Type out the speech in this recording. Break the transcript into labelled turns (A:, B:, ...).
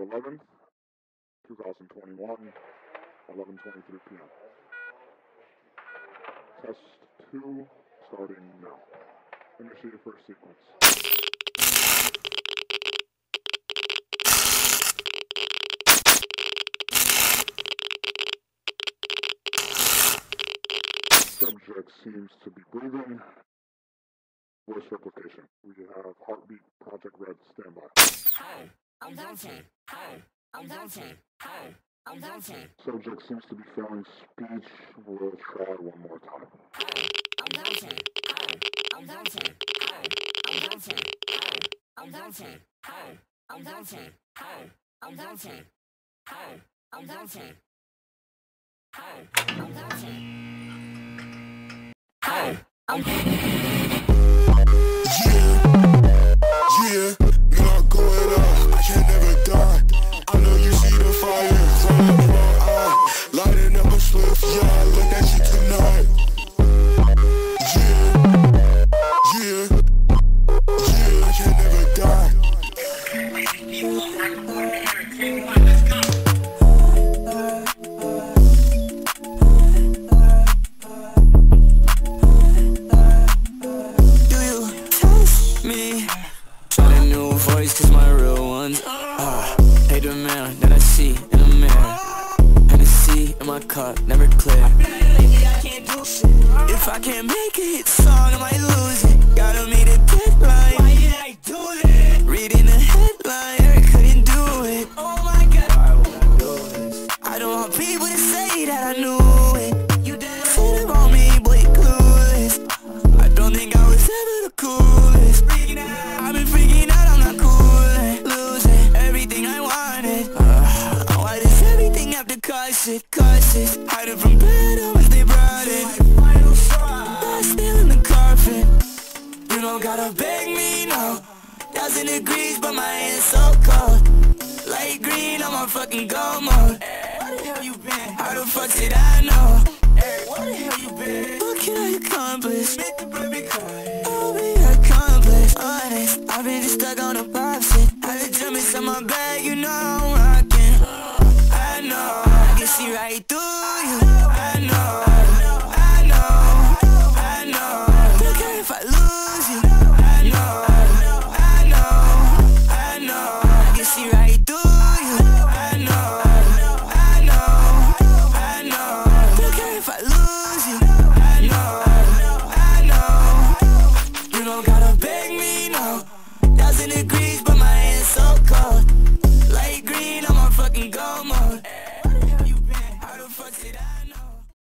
A: 11th, 2021, 11.23 p.m. Test 2 starting now. Initiate first sequence. Subject seems to be breathing. Voice replication. We have Heartbeat Project Red standby.
B: Hey, I'm Dante. Hey, I'm Dante. Hey, I'm Dante.
A: Subject seems to be failing speech. We'll try one more time.
B: Hey, I'm Dante. Hey, I'm Dante. Hey, I'm Dante. Hey, I'm Dante. Hey, I'm Dante. Hey, I'm
C: yeah, look at you tonight. Yeah, yeah, yeah, I can never die. Do you test me? Try a new voice, cause my real ones ah, Hate the man that I see in the mirror Hennessy in my cup, never clear. If I can't make a hit song, I might lose have to cost it, cost it. Hiding from bad hours, they brought it. Still in the carpet You don't gotta beg me, no. Thousand degrees, but my hands so cold. Light green, I'm on fucking go mode. The hell you been? How the fuck did I know? Hey, where the hell you been? What can I accomplish? Make the baby cry I'll be accomplished, honest I've been just stuck on a pop shit Had to jump inside my bag, you know